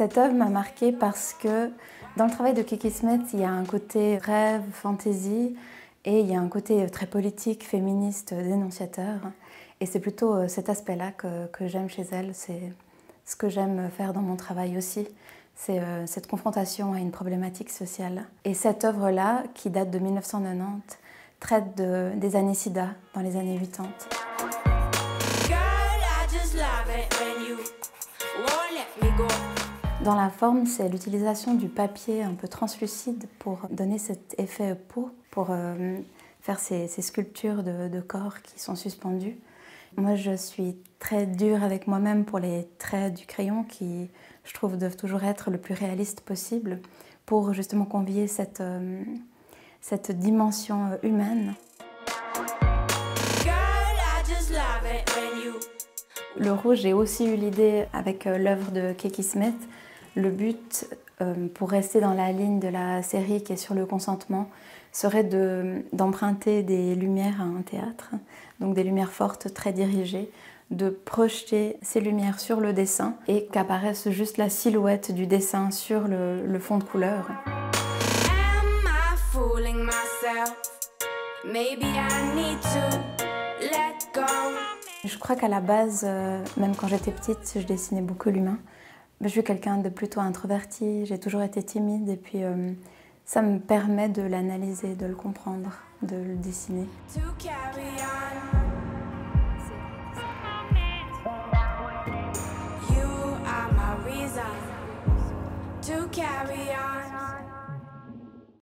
Cette œuvre m'a marquée parce que dans le travail de Kiki Smith, il y a un côté rêve, fantaisie, et il y a un côté très politique, féministe, dénonciateur. Et c'est plutôt euh, cet aspect-là que, j'aime chez elle. C'est ce que j'aime faire dans mon travail aussi. C'est euh, cette confrontation à une problématique sociale. Et cette œuvre-là, qui date de 1990, traite de, des années SIDA dans les années 80. Dans la forme, c'est l'utilisation du papier un peu translucide pour donner cet effet peau, pour euh, faire ces, sculptures de, corps qui sont suspendus. Moi, je suis très dure avec moi-même pour les traits du crayon qui, je trouve, doivent toujours être le plus réaliste possible pour justement convier cette, euh, cette dimension euh, humaine. Le rouge, j'ai aussi eu l'idée avec l'œuvre de Keki Smith le but, euh, pour rester dans la ligne de la série qui est sur le consentement, serait d'emprunter des lumières à un théâtre, donc des lumières fortes, très dirigées, de projeter ces lumières sur le dessin et qu'apparaisse juste la silhouette du dessin sur le, fond de couleur. Je crois qu'à la base, euh, même quand j'étais petite, je dessinais beaucoup l'humain. Je suis quelqu'un de plutôt introverti, j'ai toujours été timide et puis euh, ça me permet de l'analyser, de le comprendre, de le dessiner. To carry on.